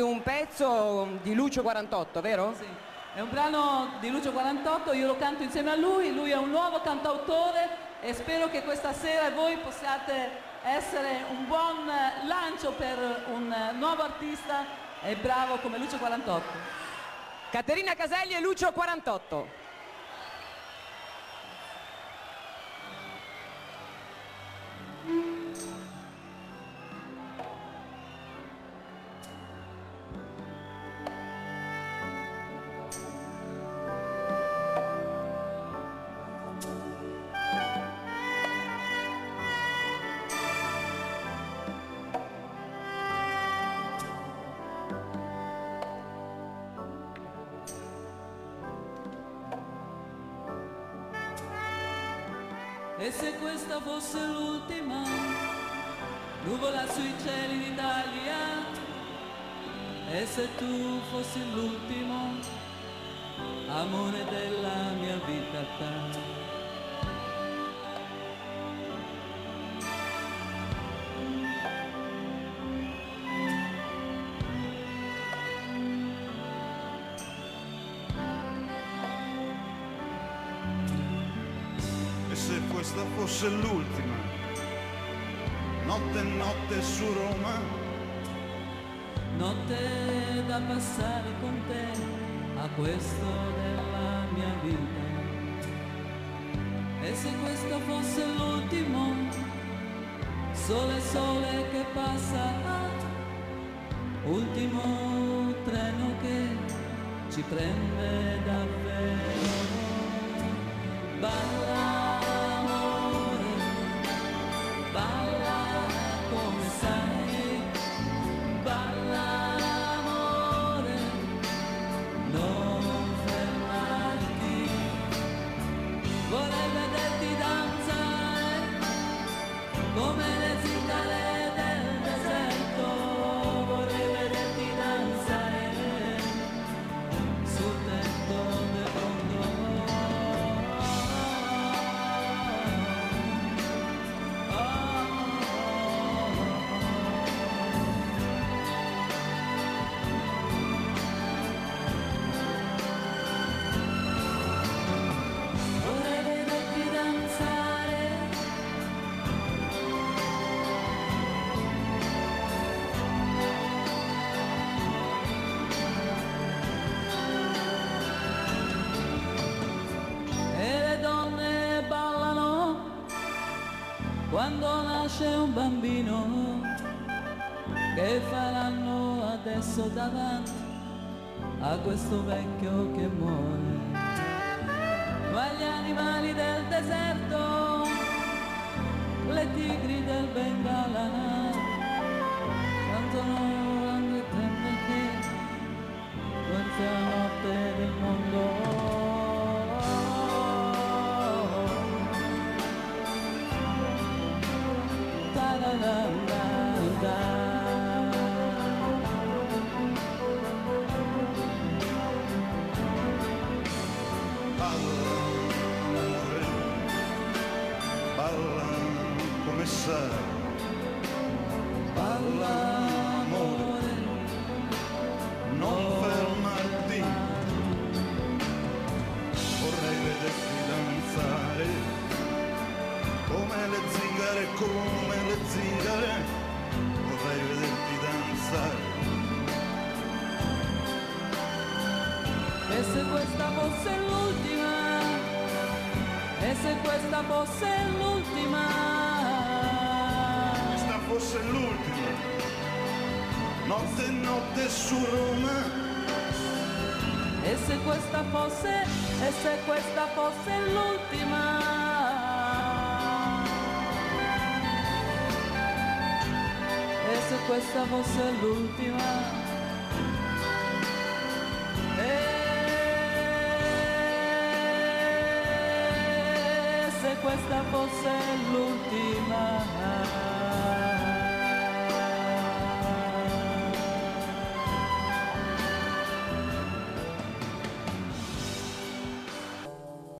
Un pezzo di Lucio 48, vero? Sì. È un brano di Lucio 48, io lo canto insieme a lui, lui è un nuovo cantautore e spero che questa sera voi possiate essere un buon lancio per un nuovo artista e bravo come Lucio 48. Caterina Caselli e Lucio 48. E se questa fosse l'ultima nuvola sui cieli d'Italia, e se tu fossi l'ultimo amore della mia vita. E se questa fosse l'ultima, notte e notte su Roma, Notte da passare con te a questo della mia vita. E se questo fosse l'ultimo, sole sole che passa, ultimo treno che ci prende davvero. Come le quando nasce un bambino che faranno adesso davanti a questo vecchio che muore. Ma gli animali del deserto, le tigri del Bengala, sai, balla amore, non fermarti, vorrei vederti danzare, come le zingare, come le zingare, vorrei vederti danzare. E se questa fosse l'ultima, e se questa fosse l'ultima, fosse l'ultima notte notte su Roma e se questa fosse, e se questa fosse l'ultima. E se questa fosse l'ultima. E se questa fosse l'ultima